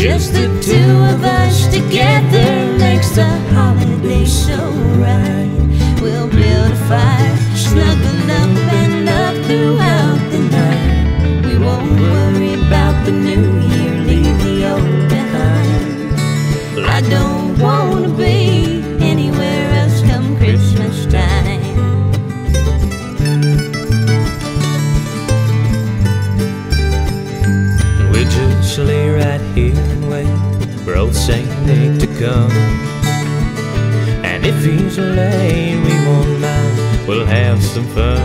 Just the two of us together makes the holiday here and wait for old to come. And if he's late, we won't mind. We'll have some fun.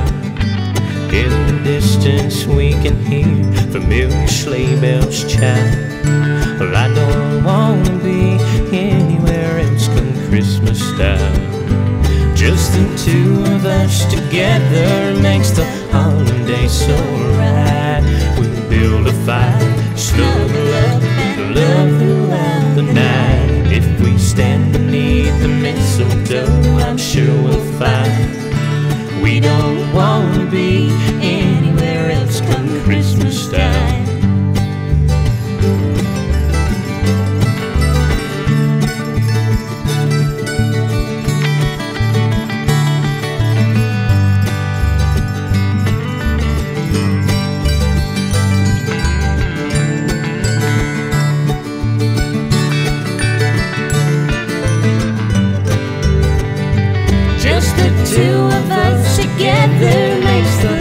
In the distance, we can hear familiar sleigh bells chime. Well, I don't wanna be anywhere else come Christmas time. Just the two of us together makes the holiday so right. some dough, I'm sure two of us together makes the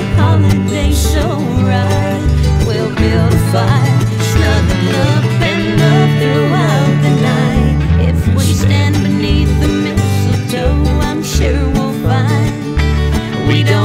so right. We'll build a fire, snuggle up and love throughout the night. If we stand beneath the mistletoe, I'm sure we'll find we don't.